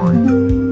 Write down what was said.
Bye.